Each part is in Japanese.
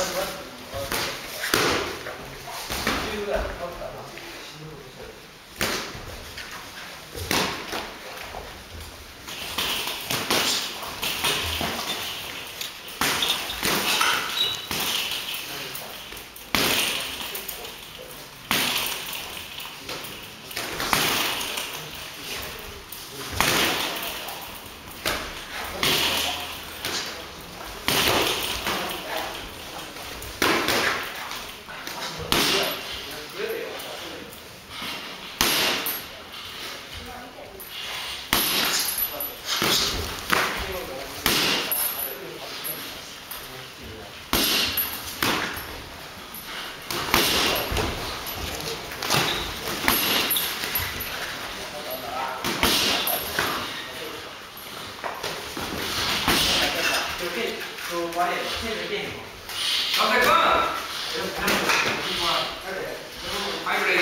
What, what? 都玩这个现在电影。刚才看。ハイブレイク。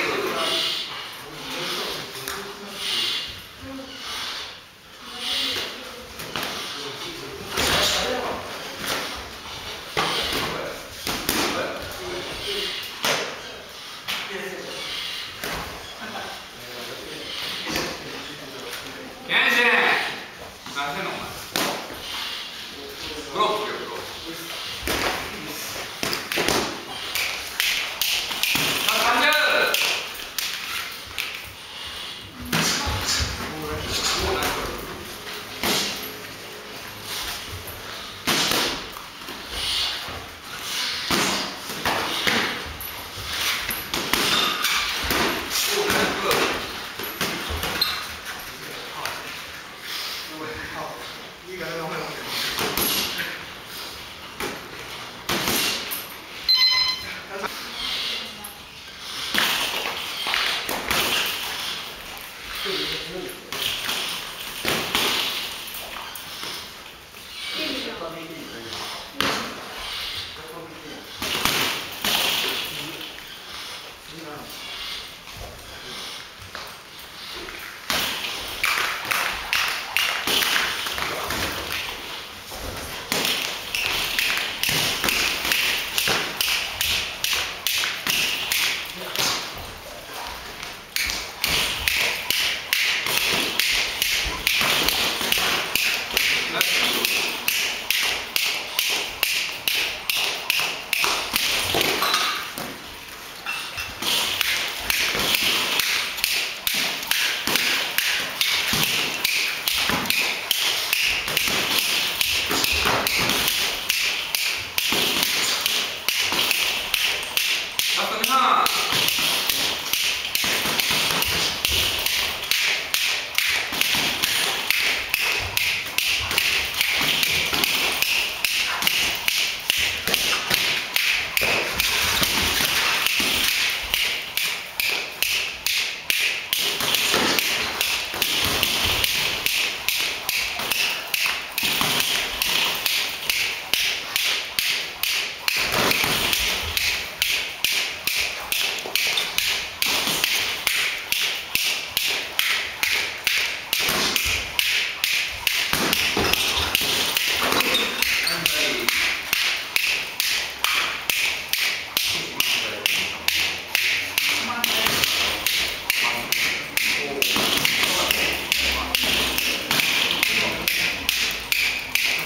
検視何してんのお前ブロックよブロックさあ30おおナイスおおナイスラス That's enough.